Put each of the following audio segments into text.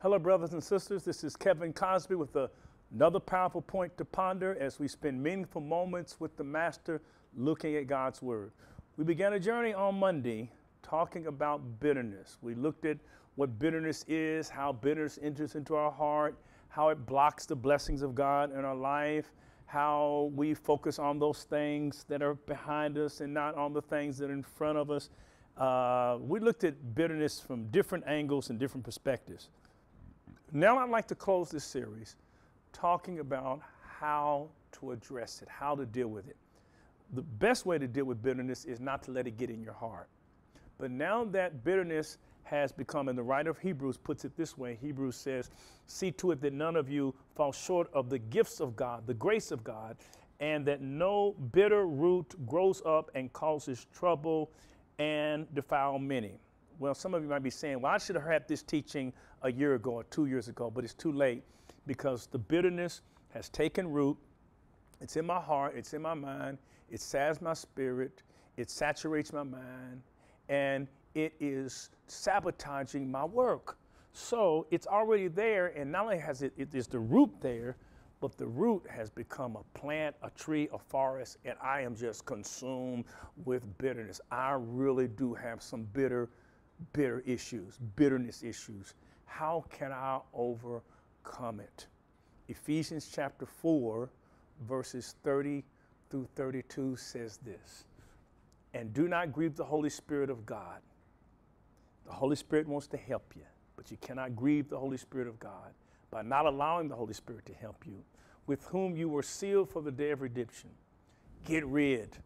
Hello, brothers and sisters. This is Kevin Cosby with a, another powerful point to ponder as we spend meaningful moments with the Master looking at God's Word. We began a journey on Monday talking about bitterness. We looked at what bitterness is, how bitterness enters into our heart, how it blocks the blessings of God in our life, how we focus on those things that are behind us and not on the things that are in front of us. Uh, we looked at bitterness from different angles and different perspectives. Now I'd like to close this series talking about how to address it, how to deal with it. The best way to deal with bitterness is not to let it get in your heart. But now that bitterness has become, and the writer of Hebrews puts it this way Hebrews says, See to it that none of you fall short of the gifts of God, the grace of God, and that no bitter root grows up and causes trouble and defile many. Well, some of you might be saying, well, I should have had this teaching a year ago or two years ago, but it's too late because the bitterness has taken root. It's in my heart, it's in my mind, it saddens my spirit, it saturates my mind, and it is sabotaging my work. So it's already there, and not only has it, it is the root there, but the root has become a plant, a tree, a forest, and I am just consumed with bitterness. I really do have some bitter bitter issues, bitterness issues. How can I overcome it? Ephesians chapter 4, verses 30 through 32 says this And do not grieve the Holy Spirit of God. The Holy Spirit wants to help you, but you cannot grieve the Holy Spirit of God by not allowing the Holy Spirit to help you, with whom you were sealed for the day of redemption. Get rid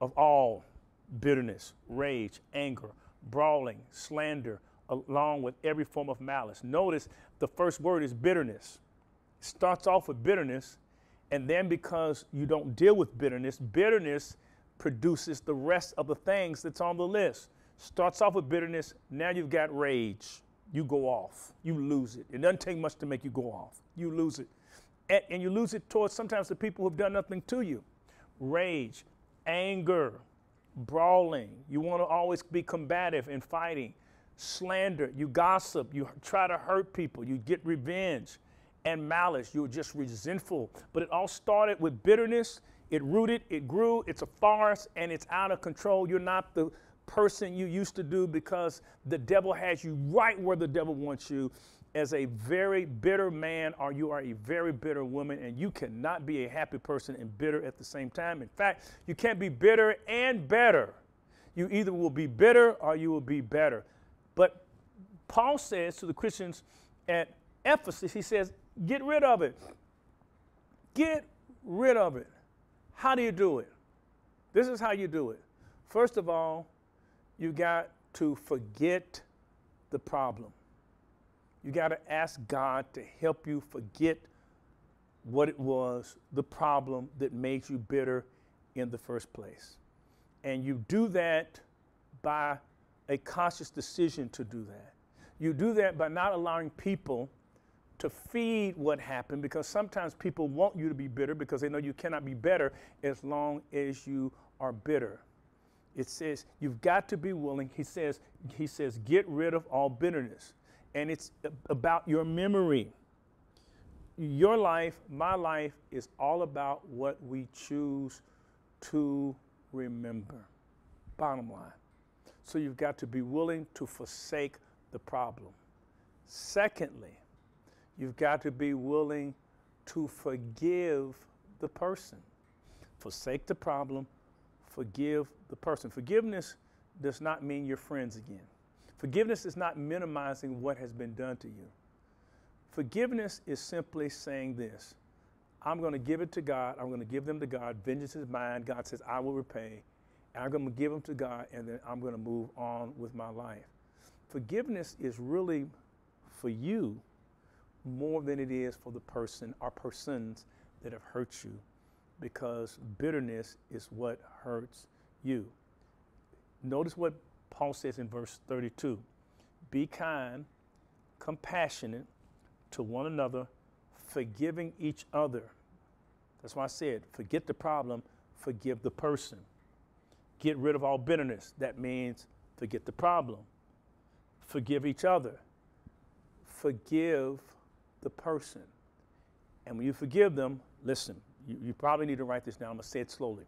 of all bitterness, rage, anger brawling, slander, along with every form of malice. Notice the first word is bitterness. It starts off with bitterness, and then because you don't deal with bitterness, bitterness produces the rest of the things that's on the list. Starts off with bitterness, now you've got rage. You go off, you lose it. It doesn't take much to make you go off. You lose it. And, and you lose it towards sometimes the people who've done nothing to you. Rage, anger, brawling. You want to always be combative and fighting. Slander. You gossip. You try to hurt people. You get revenge. And malice. You're just resentful. But it all started with bitterness. It rooted, it grew, it's a farce, and it's out of control. You're not the person you used to do because the devil has you right where the devil wants you as a very bitter man or you are a very bitter woman and you cannot be a happy person and bitter at the same time. In fact, you can't be bitter and better. You either will be bitter or you will be better. But Paul says to the Christians at Ephesus, he says, get rid of it. Get rid of it. How do you do it? This is how you do it. First of all, you got to forget the problem. You got to ask God to help you forget what it was, the problem that made you bitter in the first place. And you do that by a conscious decision to do that. You do that by not allowing people to feed what happened because sometimes people want you to be bitter because they know you cannot be better as long as you are bitter. It says you've got to be willing. He says he says get rid of all bitterness and it's about your memory. Your life, my life, is all about what we choose to remember. Bottom line. So you've got to be willing to forsake the problem. Secondly, you've got to be willing to forgive the person. Forsake the problem, forgive the person. Forgiveness does not mean you're friends again. Forgiveness is not minimizing what has been done to you. Forgiveness is simply saying this I'm going to give it to God. I'm going to give them to God. Vengeance is mine. God says, I will repay. And I'm going to give them to God, and then I'm going to move on with my life. Forgiveness is really for you more than it is for the person or persons that have hurt you because bitterness is what hurts you. Notice what Paul says in verse 32 Be kind, compassionate to one another, forgiving each other. That's why I said, forget the problem, forgive the person. Get rid of all bitterness. That means forget the problem. Forgive each other. forgive the person. And when you forgive them, listen, you, you probably need to write this down. I'm going to say it slowly.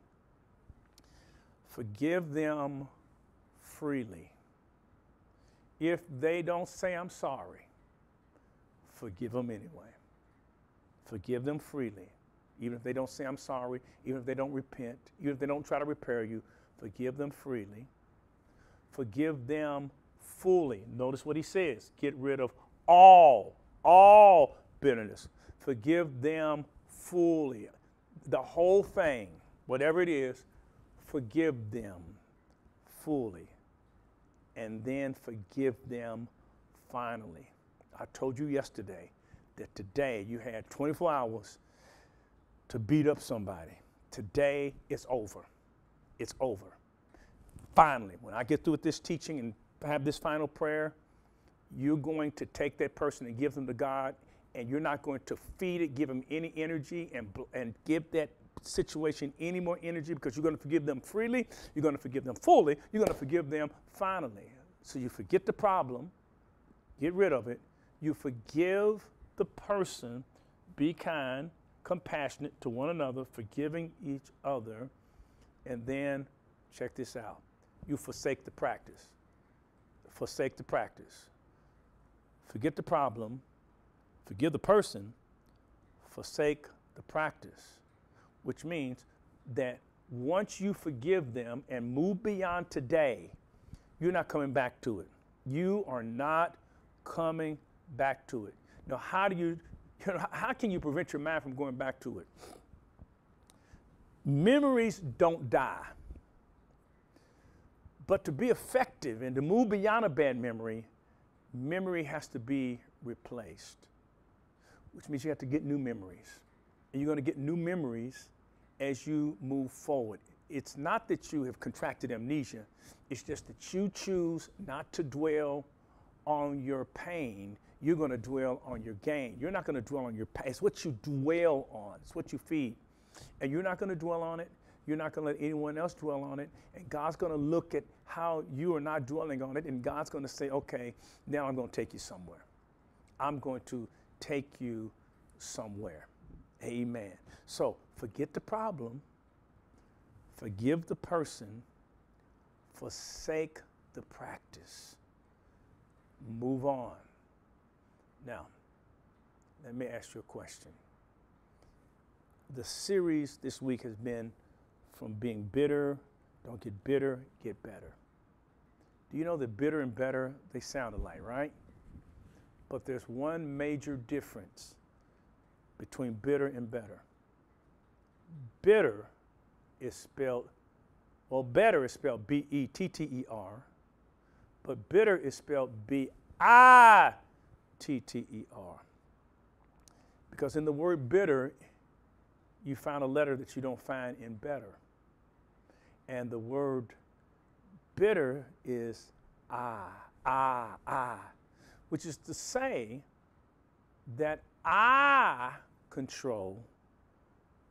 Forgive them freely. If they don't say, I'm sorry, forgive them anyway. Forgive them freely. Even if they don't say, I'm sorry, even if they don't repent, even if they don't try to repair you, forgive them freely. Forgive them fully. Notice what he says get rid of all, all bitterness. Forgive them fully. The whole thing, whatever it is, forgive them fully. And then forgive them finally. I told you yesterday that today you had 24 hours to beat up somebody. Today it's over. It's over. Finally, when I get through with this teaching and have this final prayer, you're going to take that person and give them to God, and you're not going to feed it, give them any energy, and, and give that situation any more energy because you're going to forgive them freely, you're going to forgive them fully, you're going to forgive them finally. So you forget the problem, get rid of it, you forgive the person, be kind, compassionate to one another, forgiving each other, and then check this out you forsake the practice. Forsake the practice. Forget the problem, forgive the person, forsake the practice, which means that once you forgive them and move beyond today, you're not coming back to it. You are not coming back to it. Now, how do you, how can you prevent your mind from going back to it? Memories don't die. But to be effective and to move beyond a bad memory, memory has to be replaced, which means you have to get new memories. And you're going to get new memories as you move forward. It's not that you have contracted amnesia, it's just that you choose not to dwell on your pain. You're going to dwell on your gain. You're not going to dwell on your pain. It's what you dwell on, it's what you feed. And you're not going to dwell on it. You're not going to let anyone else dwell on it. And God's going to look at how you are not dwelling on it. And God's going to say, okay, now I'm going to take you somewhere. I'm going to take you somewhere. Amen. So forget the problem, forgive the person, forsake the practice. Move on. Now, let me ask you a question. The series this week has been from being bitter. Don't get bitter, get better. Do you know that bitter and better, they sound alike, right? But there's one major difference between bitter and better. Bitter is spelled, well, better is spelled B E T T E R, but bitter is spelled B I T T E R. Because in the word bitter, you find a letter that you don't find in better. And the word bitter is ah, ah, ah, which is to say that I control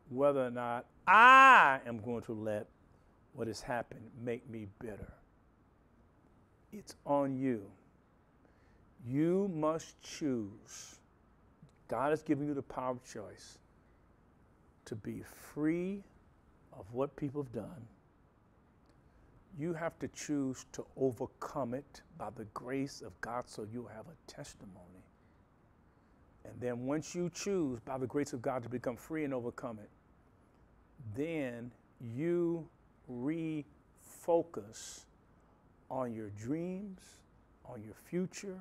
whether or not I am going to let what has happened make me bitter. It's on you. You must choose. God has given you the power of choice to be free of what people have done you have to choose to overcome it by the grace of God so you'll have a testimony. And then once you choose by the grace of God to become free and overcome it, then you refocus on your dreams, on your future,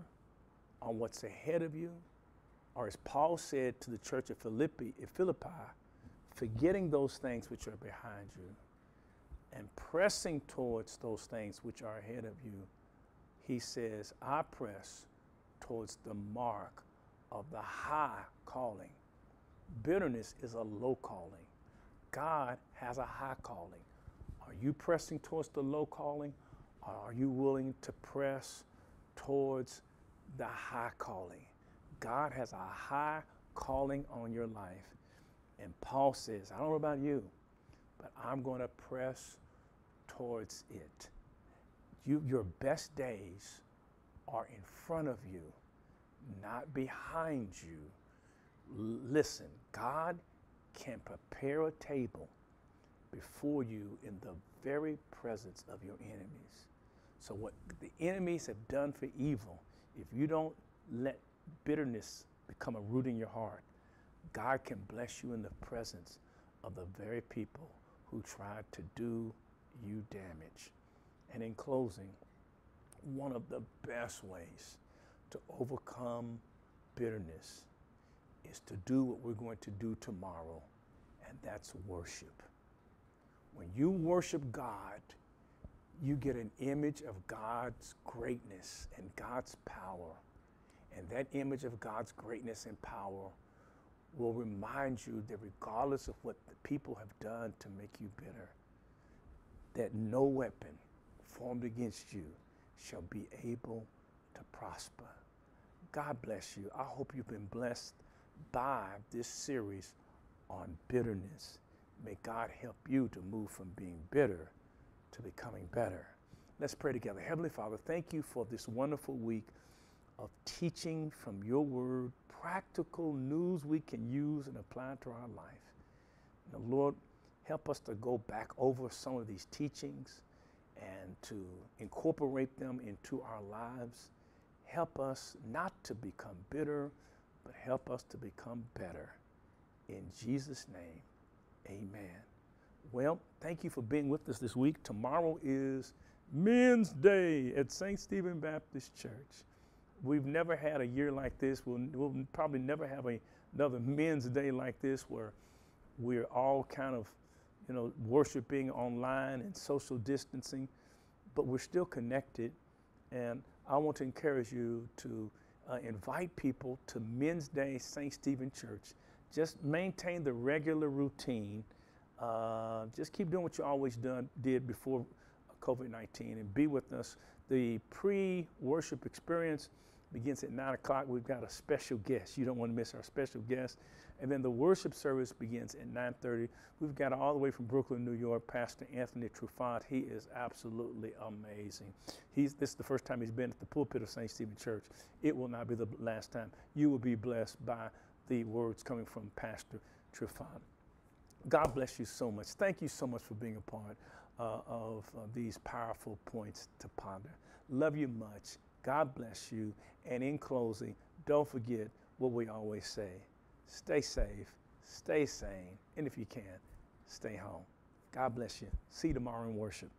on what's ahead of you. Or as Paul said to the church of Philippi, Philippi, forgetting those things which are behind you and pressing towards those things which are ahead of you, he says, I press towards the mark of the high calling. Bitterness is a low calling. God has a high calling. Are you pressing towards the low calling? Or are you willing to press towards the high calling? God has a high calling on your life. And Paul says, I don't know about you, but I'm going to press towards it. You, your best days are in front of you. Not behind you. Listen, God can prepare a table before you in the very presence of your enemies. So, what the enemies have done for evil, if you don't let bitterness become a root in your heart, God can bless you in the presence of the very people who tried to do you damage. And in closing, one of the best ways to overcome bitterness is to do what we're going to do tomorrow, and that's worship. When you worship God, you get an image of God's greatness and God's power. And that image of God's greatness and power will remind you that regardless of what the people have done to make you bitter, that no weapon formed against you shall be able to prosper. God bless you. I hope you've been blessed by this series on bitterness. May God help you to move from being bitter to becoming better. Let's pray together. Heavenly Father, thank you for this wonderful week of teaching from your word, practical news we can use and apply to our life. Now, Lord, help us to go back over some of these teachings and to incorporate them into our lives. Help us not to become bitter, but help us to become better. In Jesus' name, amen. Well, thank you for being with us this week. Tomorrow is Men's Day at St. Stephen Baptist Church. We've never had a year like this. We'll, we'll probably never have a, another Men's Day like this where we're all kind of, you know, worshiping online and social distancing, but we're still connected. And I want to encourage you to uh, invite people to Men's Day St. Stephen Church. Just maintain the regular routine. Uh, just keep doing what you always done did before COVID 19 and be with us. The pre worship experience begins at 9 o'clock. We've got a special guest. You don't want to miss our special guest. And then the worship service begins at 9:30. We've got all the way from Brooklyn, New York, Pastor Anthony Trufant. He is absolutely amazing. He's this is the first time he's been at the pulpit of St. Stephen Church. It will not be the last time. You will be blessed by the words coming from Pastor Trufant. God bless you so much. Thank you so much for being a part uh, of uh, these powerful points to ponder. Love you much. God bless you. And in closing, don't forget what we always say stay safe, stay sane, and if you can, stay home. God bless you. See you tomorrow in worship.